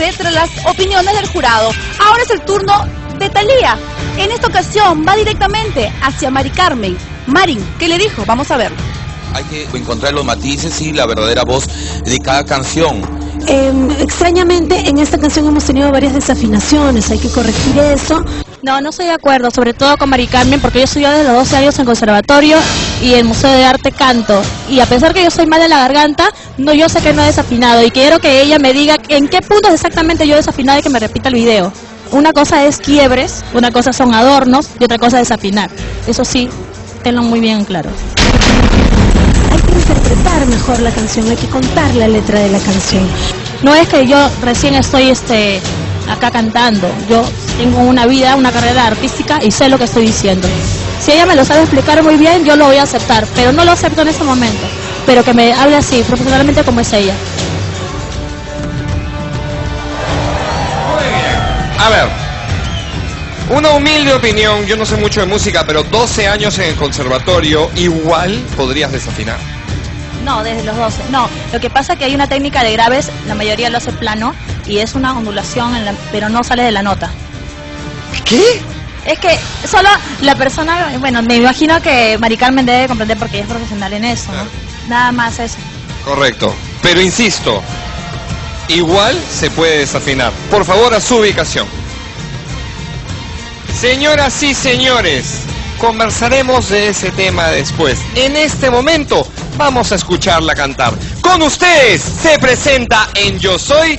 desafinarse tras las opiniones del jurado. Ahora es el turno de Talía. En esta ocasión va directamente hacia Mari Carmen. Marin, ¿qué le dijo? Vamos a verlo. Hay que encontrar los matices y la verdadera voz de cada canción. Eh, extrañamente, en esta canción hemos tenido varias desafinaciones, hay que corregir eso. No, no estoy de acuerdo, sobre todo con Mari Carmen, porque yo estudié desde los 12 años en conservatorio y en Museo de Arte canto. Y a pesar que yo soy mal de la garganta, no, yo sé que no he desafinado y quiero que ella me diga en qué puntos exactamente yo he desafinado y que me repita el video. Una cosa es quiebres, una cosa son adornos y otra cosa es desafinar. Eso sí, tenlo muy bien claro. Hay que interpretar mejor la canción, hay que contar la letra de la canción. No es que yo recién estoy este acá cantando, yo tengo una vida, una carrera artística y sé lo que estoy diciendo. Si ella me lo sabe explicar muy bien, yo lo voy a aceptar, pero no lo acepto en ese momento. Pero que me hable así, profesionalmente como es ella. A ver, una humilde opinión, yo no sé mucho de música, pero 12 años en el conservatorio, igual podrías desafinar. No, desde los 12. No, lo que pasa es que hay una técnica de graves, la mayoría lo hace plano, y es una ondulación, en la- pero no sale de la nota. ¿Qué? Es que solo la persona, bueno, me imagino que Mari Carmen debe comprender porque ella es profesional en eso, ¿no? Nada más eso. Correcto. Pero insisto, igual se puede desafinar. Por favor, a su ubicación. Señoras y señores, conversaremos de ese tema después. En este momento vamos a escucharla cantar. Con ustedes se presenta en Yo Soy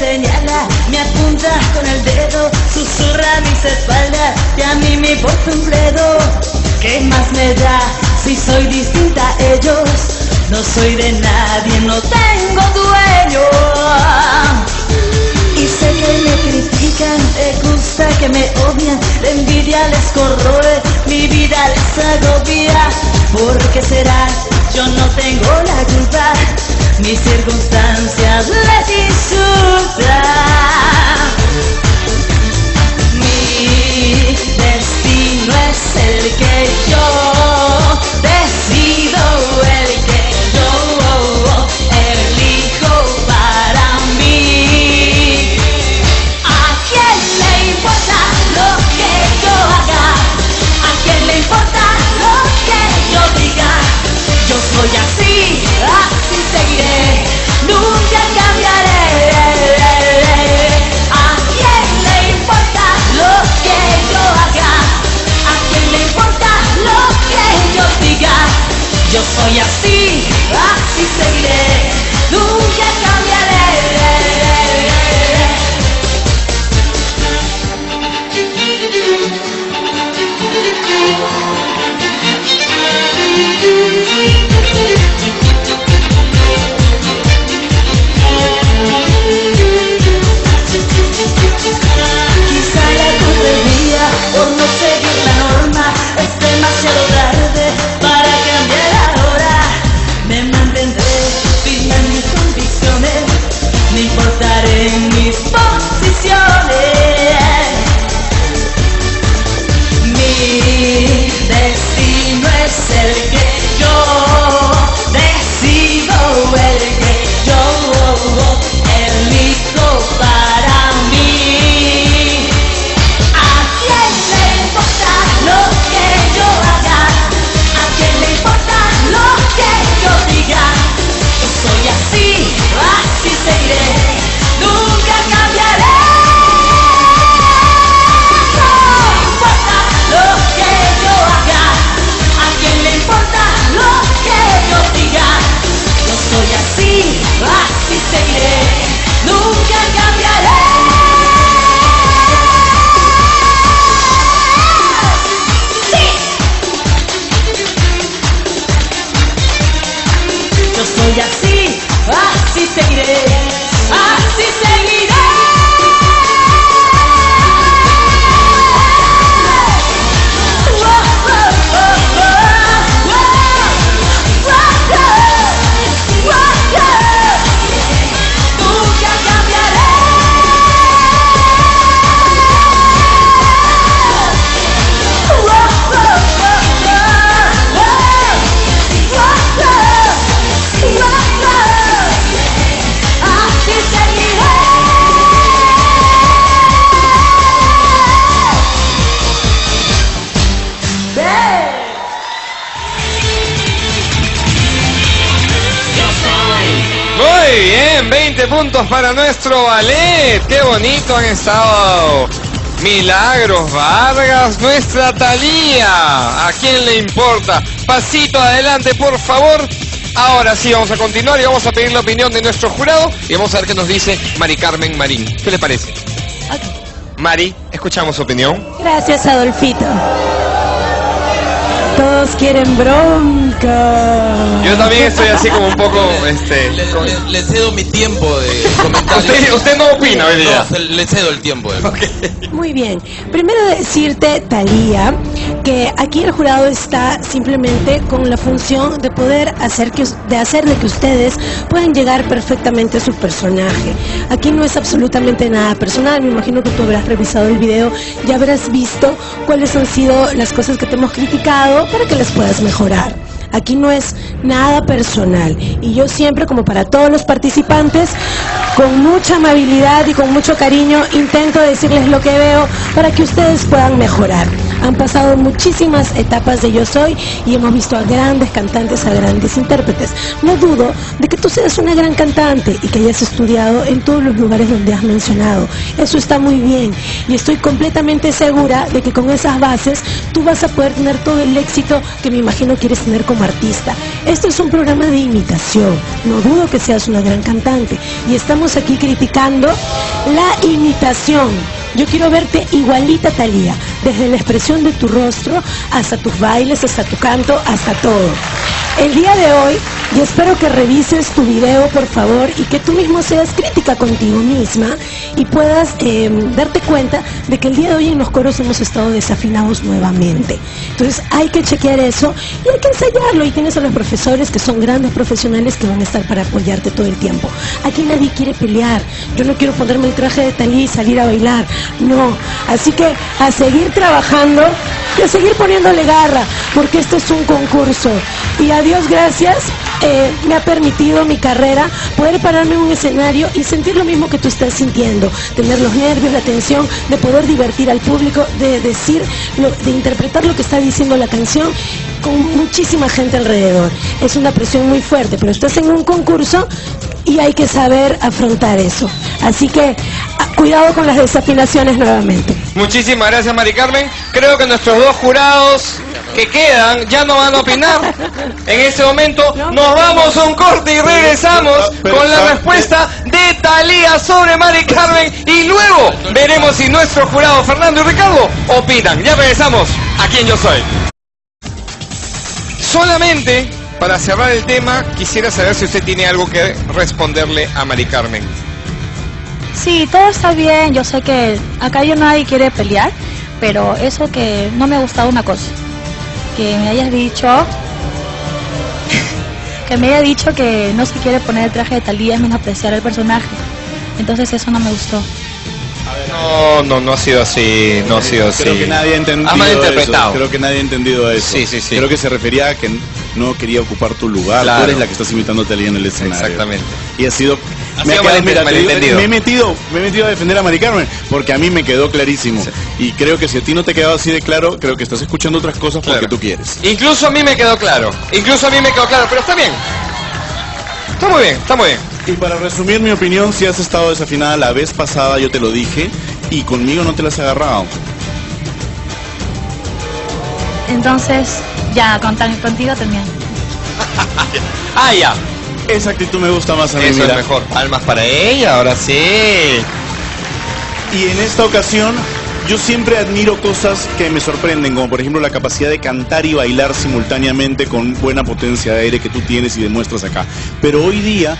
señala, me apunta con el dedo, susurra mis espaldas y a mí me importa un bledo. ¿Qué más me da si soy distinta a ellos? No soy de nadie, no tengo dueño. Y sé que me critican, les gusta que me odian, la envidia les corroe, mi vida les agobia. ¿Por qué será? Yo no tengo la culpa, mis circunstancias les insultan. you do puntos para nuestro ballet. Qué bonito han estado. Milagros Vargas, nuestra Talía. ¿A quién le importa? Pasito adelante, por favor. Ahora sí, vamos a continuar y vamos a pedir la opinión de nuestro jurado y vamos a ver qué nos dice Mari Carmen Marín. ¿Qué le parece? Mari, escuchamos su opinión. Gracias, Adolfito. Todos quieren bronca. Yo también estoy así como un poco, este... Le, con- le- le cedo mi tiempo de comentarios. Usted, usted no opina hoy día. No, le cedo el tiempo. eh. Muy bien. Primero decirte, Talía, que aquí el jurado está simplemente con la función de poder hacer que de hacer de que ustedes puedan llegar perfectamente a su personaje. Aquí no es absolutamente nada personal. Me imagino que tú habrás revisado el video y habrás visto cuáles han sido las cosas que te hemos criticado para que las puedas mejorar. Aquí no es nada personal. Y yo siempre, como para todos los participantes, con mucha amabilidad y con mucho cariño, intento decirles lo que veo para que ustedes puedan mejorar. Han pasado muchísimas etapas de Yo Soy y hemos visto a grandes cantantes, a grandes intérpretes. No dudo de que tú seas una gran cantante y que hayas estudiado en todos los lugares donde has mencionado. Eso está muy bien y estoy completamente segura de que con esas bases tú vas a poder tener todo el éxito que me imagino quieres tener como artista. Esto es un programa de imitación. No dudo que seas una gran cantante y estamos aquí criticando la imitación. Yo quiero verte igualita, Talía, desde la expresión de tu rostro hasta tus bailes, hasta tu canto, hasta todo. El día de hoy, y espero que revises tu video, por favor, y que tú mismo seas crítica contigo misma y puedas eh, darte cuenta de que el día de hoy en los coros hemos estado desafinados nuevamente. Entonces hay que chequear eso y hay que ensayarlo. Y tienes a los profesores que son grandes profesionales que van a estar para apoyarte todo el tiempo. Aquí nadie quiere pelear. Yo no quiero ponerme el traje de talí y salir a bailar. No. Así que a seguir trabajando y seguir poniéndole garra, porque este es un concurso. Y a Dios gracias, eh, me ha permitido mi carrera poder pararme en un escenario y sentir lo mismo que tú estás sintiendo, tener los nervios, la tensión, de poder divertir al público, de decir, lo- de interpretar lo que está diciendo la canción con muchísima gente alrededor. Es una presión muy fuerte, pero estás en un concurso y hay que saber afrontar eso. Así que ah, cuidado con las desafinaciones nuevamente. Muchísimas gracias, Mari Carmen. Creo que nuestros dos jurados que quedan ya no van a opinar. En este momento nos vamos a un corte y regresamos con la respuesta de Talía sobre Mari Carmen y luego veremos si nuestro jurado Fernando y Ricardo opinan. Ya regresamos a quien yo soy. Solamente para cerrar el tema, quisiera saber si usted tiene algo que responderle a Mari Carmen. Sí, todo está bien. Yo sé que acá yo nadie quiere pelear, pero eso que no me ha gustado una cosa. Que me hayas dicho. que me haya dicho que no se quiere poner el traje de Talía es menospreciar el personaje. Entonces eso no me gustó. No, no, no ha sido así, no ha sido así. Creo que nadie ha entendido Ha malinterpretado. eso. Creo que nadie ha entendido eso. Sí, sí, sí. Creo que se refería a que no quería ocupar tu lugar. Claro. Tú eres la que estás imitando a Talía en el escenario. Exactamente. Y ha sido... Ha me, sido ha quedado- malent- mira, te digo, malentendido. me he metido, me he metido a defender a Mari Carmen, porque a mí me quedó clarísimo. Y creo que si a ti no te ha quedado así de claro, creo que estás escuchando otras cosas porque tú quieres. Incluso a mí me quedó claro. Incluso a mí me quedó claro, pero está bien. Está muy bien, está muy bien. Y para resumir mi opinión, si has estado desafinada la vez pasada, yo te lo dije, y conmigo no te las has agarrado. Entonces, ya, con, contigo también. Ah, ya. Esa actitud me gusta más a mí, Eso mira. es mejor. Palmas para ella, ahora sí. Y en esta ocasión yo siempre admiro cosas que me sorprenden, como por ejemplo la capacidad de cantar y bailar simultáneamente con buena potencia de aire que tú tienes y demuestras acá. Pero hoy día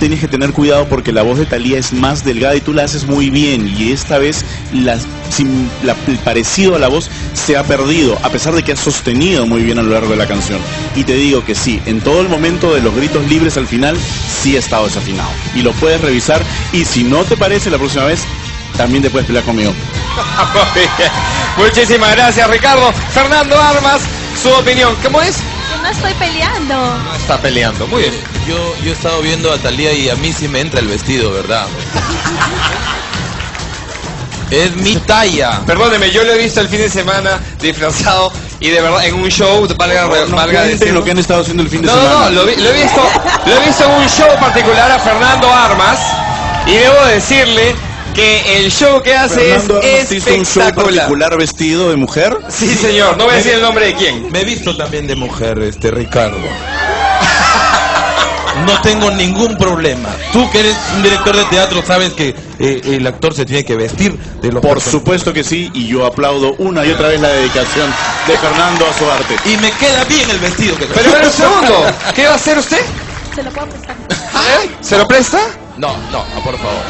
tienes que tener cuidado porque la voz de Talía es más delgada y tú la haces muy bien. Y esta vez la, sin- la- el parecido a la voz se ha perdido, a pesar de que has sostenido muy bien a lo largo de la canción. Y te digo que sí, en todo el momento de los gritos libres al final, sí ha estado desafinado. Y lo puedes revisar. Y si no te parece la próxima vez, también te puedes pelear conmigo. Muchísimas gracias, Ricardo. Fernando Armas, su opinión. ¿Cómo es? No estoy peleando. No está peleando. Muy bien. Yo, yo he estado viendo a Talía y a mí sí me entra el vestido, ¿verdad? es mi talla. Perdóneme, yo lo he visto el fin de semana disfrazado y de verdad en un show, valga, No valga cuenten decirlo. lo que han estado haciendo el fin de No, no, semana. no, lo, vi- lo he visto, lo he visto en un show particular a Fernando Armas y debo decirle que el show que hace Fernando Armas es hizo un show espectacular. particular vestido de mujer. Sí, señor, no voy a decir el nombre de quién. Me he visto también de mujer, este Ricardo. No tengo ningún problema. Tú que eres un director de teatro sabes que eh, el actor se tiene que vestir de lo Por supuesto que sí, y yo aplaudo una y otra vez la dedicación de Fernando a su arte. Y me queda bien el vestido que Pero, pero un segundo, ¿qué va a hacer usted? Se lo puedo prestar. ¿Eh? ¿Se lo presta? No, no, por favor.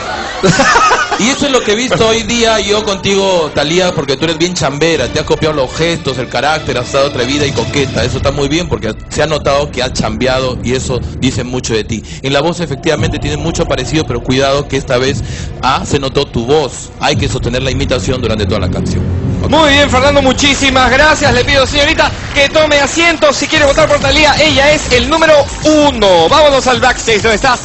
y eso es lo que he visto hoy día yo contigo, Talía, porque tú eres bien chambera, te has copiado los gestos, el carácter, has estado atrevida y coqueta. Eso está muy bien porque se ha notado que has chambeado y eso dice mucho de ti. En la voz efectivamente tiene mucho parecido, pero cuidado que esta vez ah, se notó tu voz. Hay que sostener la imitación durante toda la canción. Muy bien, Fernando, muchísimas gracias. Le pido, señorita, que tome asiento. Si quiere votar por Talía, ella es el número uno. Vámonos al backstage, donde está